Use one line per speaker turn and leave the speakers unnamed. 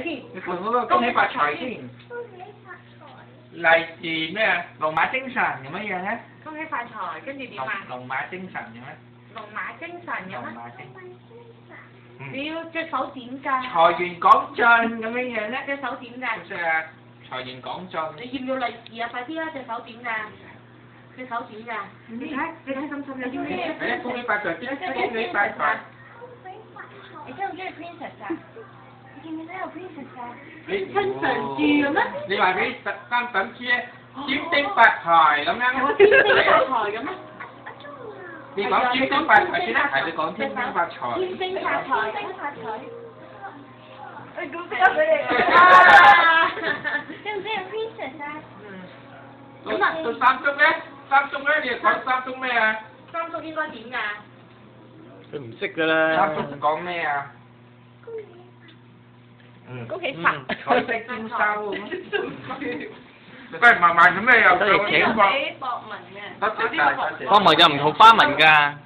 誒，你同嗰個恭喜發財先，利是咩啊？龍馬精神咁樣樣咧？
恭喜發財，跟住點
龍
啊？
龍馬精神咁咧？
龍馬精神
龍
咁啊？
馬精神。
你要隻手點㗎？
財源廣進咁樣樣咧？
隻手點㗎？
識唔識啊？財源廣進。
你要唔要利是啊？快啲啦！隻手點㗎？隻手點㗎？你睇，你睇心心有啲咩？
誒，恭喜發財，恭喜發財。
你中唔中意 princess 啊？
Give me little pieces that. Thân
sần chìa mất. Đi bà đi, con
tấm chia. Chiếm tên bạc hỏi lắm nha. Chiếm tên bạc hỏi lắm á. Đi
bảo chiếm tên bạc hỏi chứ đã phải
được con chiếm tên bạc hỏi.
Chiếm
tên bạc hỏi. Chiếm tên bạc
hỏi. Ôi, đúng rồi. Đừng biết pieces à. Tôi, tôi Samsung đấy. Samsung đấy, điện
thoại Samsung này à. Samsung đi
coi chính à. Tôi không
biết rồi. Samsung có mẹ à.
恭喜發
彩色兼收咁。喂，慢慢做咩又
多謝請
講呢個？
俾博文嘅。
博文又唔同花紋㗎。